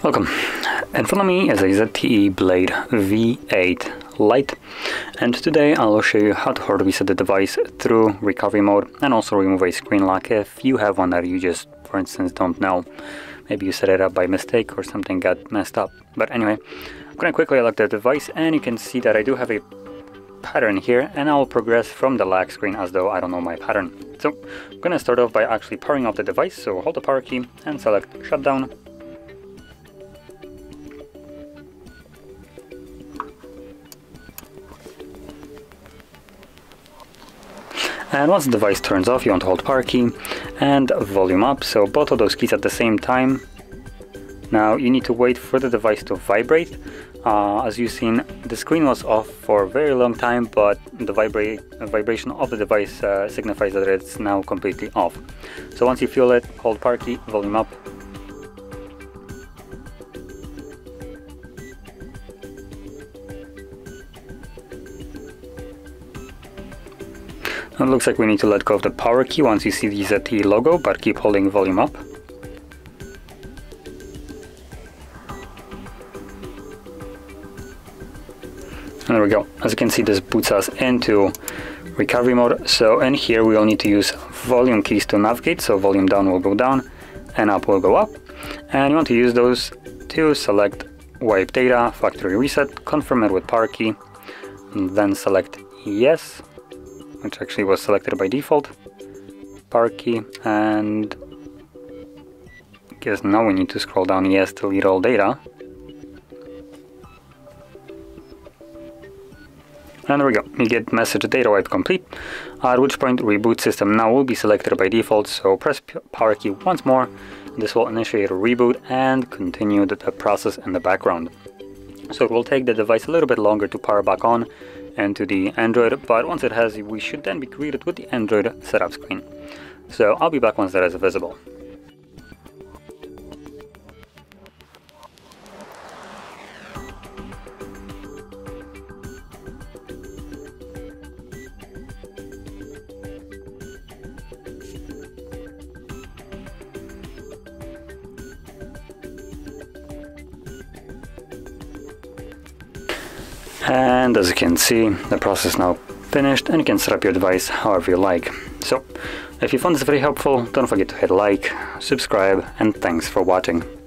Welcome. In front of me is a ZTE Blade V8 Lite and today I'll show you how to hard reset the device through recovery mode and also remove a screen lock if you have one that you just for instance don't know. Maybe you set it up by mistake or something got messed up. But anyway, I'm gonna quickly lock the device and you can see that I do have a pattern here and I'll progress from the lock screen as though I don't know my pattern. So I'm gonna start off by actually powering off the device, so hold the power key and select shutdown And once the device turns off, you want to hold power key and volume up. So both of those keys at the same time. Now you need to wait for the device to vibrate. Uh, as you've seen, the screen was off for a very long time, but the vibra vibration of the device uh, signifies that it's now completely off. So once you feel it, hold power key, volume up, It looks like we need to let go of the power key once you see the ZTE logo, but keep holding volume up. And there we go. As you can see, this puts us into recovery mode. So in here, we will need to use volume keys to navigate. So volume down will go down and up will go up. And you want to use those to select wipe data, factory reset, confirm it with power key, and then select yes which actually was selected by default, power key, and I guess now we need to scroll down yes to delete all data. And there we go, you get message data wipe complete, at which point reboot system now will be selected by default, so press power key once more, this will initiate a reboot and continue the, the process in the background. So it will take the device a little bit longer to power back on and to the Android, but once it has, we should then be greeted with the Android setup screen. So I'll be back once that is visible. And as you can see, the process now finished and you can set up your device however you like. So, if you found this very helpful, don't forget to hit like, subscribe, and thanks for watching.